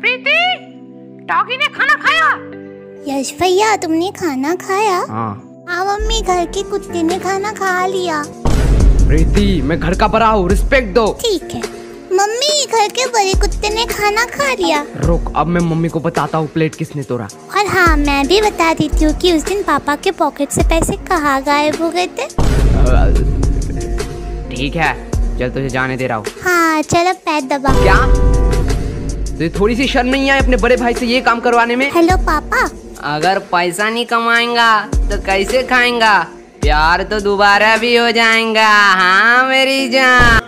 प्रीति doggy ने खाना खाया? यश भैया तुमने खाना खाया? हाँ। हाँ मम्मी घर के कुत्ते ने खाना खा लिया। प्रीति मैं घर का बड़ा हूँ रिस्पेक्ट दो। ठीक है। मम्मी घर के बड़े कुत्ते ने खाना खा लिया। रुक अब मैं मम्मी को बताता हूँ प्लेट किसने तोड़ा। और हाँ मैं भी बता देती हूँ कि उस दिन पापा के पॉकेट से पैसे कहाँ गायब हो गए थे। ठीक है चल तुझे जाने दे रहा हूँ। हाँ चलो पैर दबा। क्या? तुझे थोड़ी सी शर्म नहीं आई अपने बड़े भाई से ये काम करवाने में? हेलो पापा। अगर पैसा नहीं कमाएगा तो कैसे खाएँगा? प्यार तो दोबारा भी हो जाएगा। हाँ मेरी जान।